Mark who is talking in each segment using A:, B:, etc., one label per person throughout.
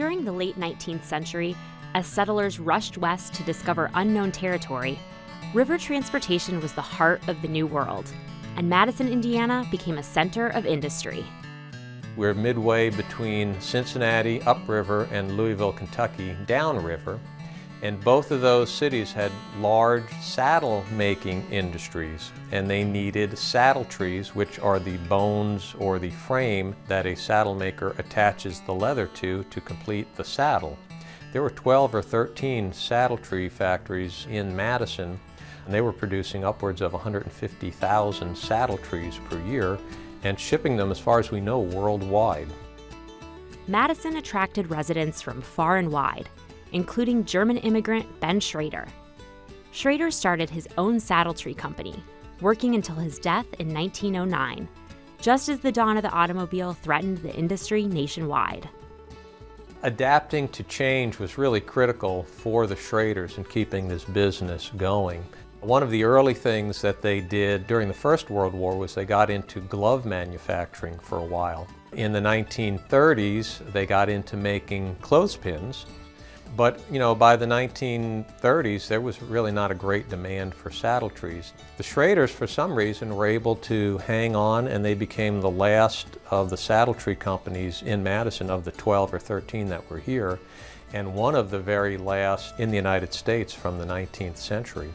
A: during the late 19th century, as settlers rushed west to discover unknown territory, river transportation was the heart of the New World, and Madison, Indiana became a center of industry.
B: We're midway between Cincinnati upriver and Louisville, Kentucky downriver. And both of those cities had large saddle making industries and they needed saddle trees, which are the bones or the frame that a saddle maker attaches the leather to to complete the saddle. There were 12 or 13 saddle tree factories in Madison and they were producing upwards of 150,000 saddle trees per year and shipping them, as far as we know, worldwide.
A: Madison attracted residents from far and wide, including German immigrant Ben Schroeder. Schroeder started his own saddle tree company, working until his death in 1909, just as the dawn of the automobile threatened the industry nationwide.
B: Adapting to change was really critical for the Schroeders in keeping this business going. One of the early things that they did during the First World War was they got into glove manufacturing for a while. In the 1930s, they got into making clothespins. But, you know, by the 1930s, there was really not a great demand for saddle trees. The Schroeders, for some reason, were able to hang on and they became the last of the saddle tree companies in Madison of the 12 or 13 that were here, and one of the very last in the United States from the 19th century.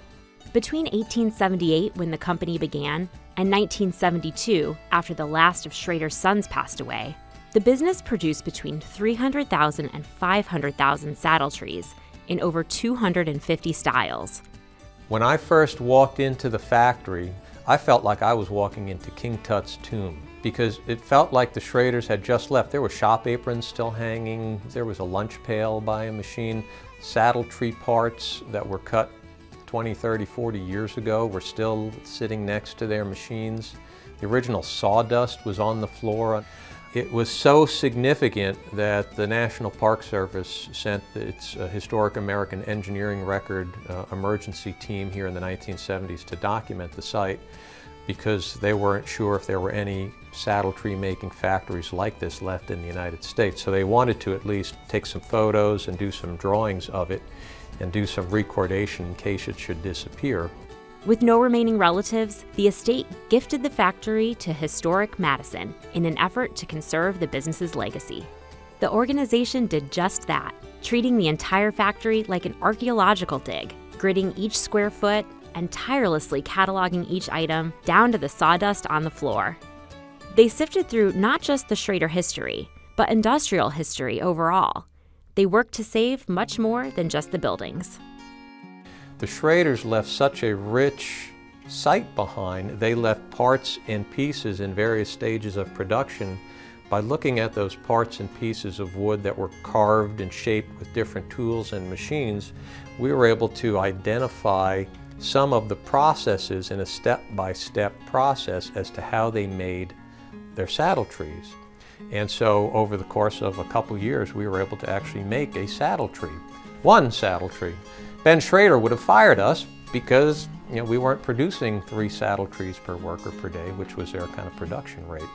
A: Between 1878, when the company began, and 1972, after the last of Schroeder's sons passed away, the business produced between 300,000 and 500,000 saddle trees in over 250 styles.
B: When I first walked into the factory, I felt like I was walking into King Tut's tomb because it felt like the Schroeders had just left. There were shop aprons still hanging, there was a lunch pail by a machine, saddle tree parts that were cut 20, 30, 40 years ago were still sitting next to their machines. The original sawdust was on the floor. It was so significant that the National Park Service sent its uh, Historic American Engineering Record uh, emergency team here in the 1970s to document the site because they weren't sure if there were any saddle tree making factories like this left in the United States. So they wanted to at least take some photos and do some drawings of it and do some recordation in case it should disappear.
A: With no remaining relatives, the estate gifted the factory to Historic Madison in an effort to conserve the business's legacy. The organization did just that, treating the entire factory like an archaeological dig, gridding each square foot and tirelessly cataloging each item down to the sawdust on the floor. They sifted through not just the Schroeder history, but industrial history overall, they worked to save much more than just the buildings.
B: The Schroeders left such a rich site behind. They left parts and pieces in various stages of production. By looking at those parts and pieces of wood that were carved and shaped with different tools and machines, we were able to identify some of the processes in a step-by-step -step process as to how they made their saddle trees. And so over the course of a couple years, we were able to actually make a saddle tree, one saddle tree. Ben Schroeder would have fired us because you know, we weren't producing three saddle trees per worker per day, which was their kind of production rate.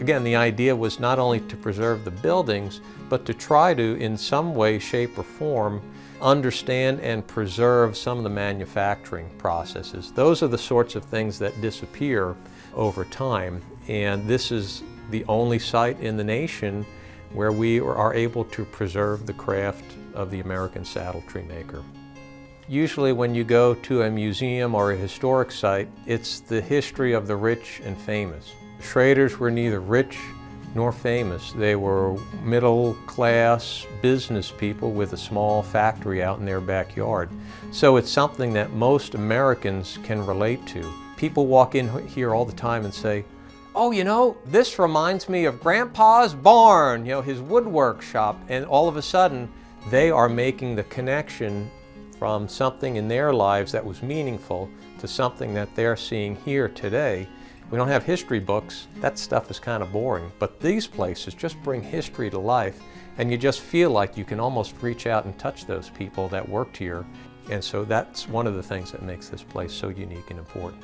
B: Again, the idea was not only to preserve the buildings, but to try to, in some way, shape, or form, understand and preserve some of the manufacturing processes. Those are the sorts of things that disappear over time, and this is the only site in the nation where we are able to preserve the craft of the American saddle tree maker. Usually when you go to a museum or a historic site, it's the history of the rich and famous. Schroeders were neither rich nor famous. They were middle class business people with a small factory out in their backyard. So it's something that most Americans can relate to. People walk in here all the time and say, oh, you know, this reminds me of Grandpa's barn, you know, his woodwork shop. And all of a sudden, they are making the connection from something in their lives that was meaningful to something that they're seeing here today. We don't have history books. That stuff is kind of boring. But these places just bring history to life and you just feel like you can almost reach out and touch those people that worked here. And so that's one of the things that makes this place so unique and important.